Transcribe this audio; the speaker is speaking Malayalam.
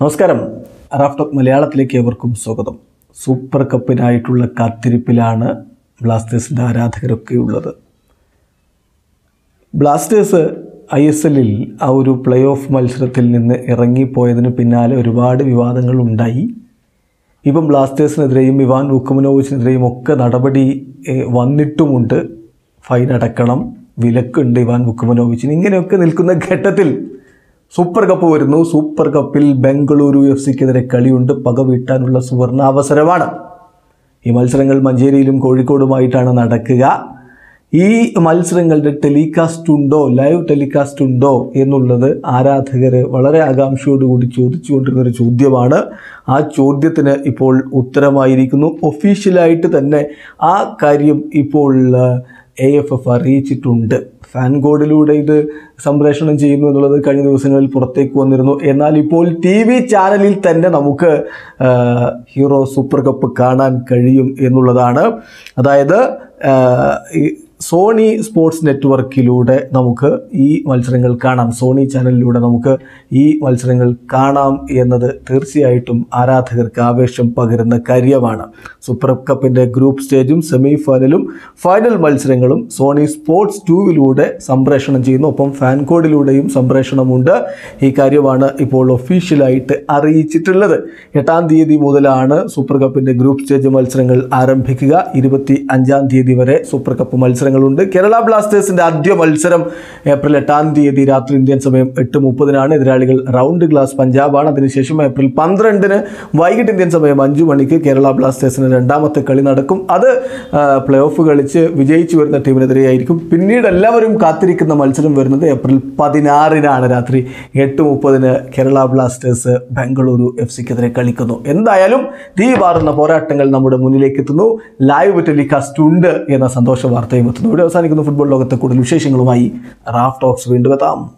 നമസ്കാരം. റാഫ്റ്റോക്ക് മലയാളത്തിലേക്ക് ഏവർക്കും സ്വാഗതം. സൂപ്പർ കപ്പിനായിട്ടുള്ള കാത്തിരിപ്പിലാണ് ബ്ലാസ്റ്റേഴ്സിന്റെ ആരാധകരൊക്കെ ഉള്ളത്. ബ്ലാസ്റ്റേഴ്സ് ഐ എസ് എല്ലിൽ ആ ഒരു പ്ലേ ഓഫ് മത്സരത്തിൽ നിന്ന് ഇറങ്ങിപ്പോയതിന് പിന്നാലെ ഒരുപാട് വിവാദങ്ങൾ ഉണ്ടായി. ഇപ്പം ബ്ലാസ്റ്റേഴ്സിനെതിരെയും ഇവാൻ വുക്കുമനോവിച്ചിനെതിരെയും ഒക്കെ നടപടി വന്നിട്ടുമുണ്ട്. ഫൈൻ അടക്കണം വിലക്കുണ്ട് ഇവാൻ വുക്കുമനോവിച്ചിന് ഇങ്ങനെയൊക്കെ നിൽക്കുന്ന ഘട്ടത്തിൽ സൂപ്പർ കപ്പ് വരുന്നു. സൂപ്പർ കപ്പിൽ ബംഗളൂരു എഫ് സിക്കെതിരെ കളിയുണ്ട്. പക വീട്ടാനുള്ള സുവർണാവസരമാണ് ഈ മത്സരങ്ങൾ മഞ്ചേരിയിലും കോഴിക്കോടുമായിട്ടാണ് നടക്കുക. ഈ മത്സരങ്ങളുടെ ടെലികാസ്റ്റ് ഉണ്ടോ? ലൈവ് ടെലികാസ്റ്റ് ഉണ്ടോ? എന്നുള്ളത് ആരാധകർ വളരെ ആകാംക്ഷയോടുകൂടി ചോദിച്ചുകൊണ്ടിരുന്ന ഒരു ചോദ്യമാണ്. ആ ചോദ്യത്തിന് ഇപ്പോൾ ഉത്തരമായിരിക്കുന്നു. ഒഫീഷ്യലായിട്ട് തന്നെ ആ കാര്യം ഇപ്പോൾ എ എഫ് എഫ് അറിയിച്ചിട്ടുണ്ട്. ഫാൻ കോഡിലൂടെ ഇത് സംപ്രേഷണം ചെയ്യുന്നു എന്നുള്ളത് കഴിഞ്ഞ ദിവസങ്ങളിൽ പുറത്തേക്ക് വന്നിരുന്നു. എന്നാൽ ഇപ്പോൾ ടി വി ചാനലിൽ തന്നെ നമുക്ക് ഹീറോ സൂപ്പർ കപ്പ് കാണാൻ കഴിയും എന്നുള്ളതാണ്. അതായത് സോണി സ്പോർട്സ് നെറ്റ്വർക്കിലൂടെ നമുക്ക് ഈ മത്സരങ്ങൾ കാണാം. സോണി ചാനലിലൂടെ നമുക്ക് ഈ മത്സരങ്ങൾ കാണാം എന്നത് തീർച്ചയായിട്ടും ആരാധകർക്ക് ആവേശം പകരുന്ന കാര്യമാണ്. സൂപ്പർ കപ്പിന്റെ ഗ്രൂപ്പ് സ്റ്റേജും സെമി ഫൈനലും ഫൈനൽ മത്സരങ്ങളും സോണി സ്പോർട്സ് ടൂവിലൂടെ സംപ്രേഷണം ചെയ്യുന്നു. ഒപ്പം ഫാൻ കോഡിലൂടെയും സംപ്രേഷണമുണ്ട്. ഈ കാര്യമാണ് ഇപ്പോൾ ഒഫീഷ്യലായിട്ട് അറിയിച്ചിട്ടുള്ളത്. എട്ടാം തീയതി മുതലാണ് സൂപ്പർ കപ്പിന്റെ ഗ്രൂപ്പ് സ്റ്റേജ് മത്സരങ്ങൾ ആരംഭിക്കുക. ഇരുപത്തി അഞ്ചാം തീയതി വരെ സൂപ്പർ കപ്പ് മത്സരങ്ങളുണ്ട്. കേരള ബ്ലാസ്റ്റേഴ്സിന്റെ ആദ്യ മത്സരം ഏപ്രിൽ എട്ടാം തീയതി രാത്രി ഇന്ത്യൻ സമയം എട്ട് മുപ്പതിനാണ്. എതിരാളികൾ റൗണ്ട് ഗ്ലാസ് പഞ്ചാബാണ്. അതിനുശേഷം ഏപ്രിൽ പന്ത്രണ്ടിന് വൈകിട്ട് ഇന്ത്യൻ സമയം അഞ്ചു മണിക്ക് കേരള ബ്ലാസ്റ്റേഴ്സിന് രണ്ടാമത്തെ കളി നടക്കും. അത് പ്ലേ ഓഫ് കളിച്ച് വിജയിച്ചു വരുന്ന ടീമിനെതിരെയായിരിക്കും. പിന്നീട് എല്ലാവരും കാത്തിരിക്കുന്ന മത്സരം വരുന്നത് ഏപ്രിൽ പതിനാറിനാണ്. രാത്രി എട്ട് മുപ്പതിന് കേരള ബ്ലാസ്റ്റേഴ്സ് ബംഗളൂരു എഫ് സിക്കെതിരെ കളിക്കുന്നു. എന്തായാലും തീ പാറുന്ന പോരാട്ടങ്ങൾ നമ്മുടെ മുന്നിലേക്ക് എത്തുന്നു. ലൈവ് ടെലികാസ്റ്റ് ഉണ്ട് എന്ന സന്തോഷ വാർത്തയും എത്തുന്നു ഇവിടെ അവസാനിക്കുന്ന. ഫുട്ബോൾ ലോകത്തെ കൂടുതൽ വിശേഷങ്ങളുമായി റാഫ് ടോക്സ് വീണ്ടും എത്താം.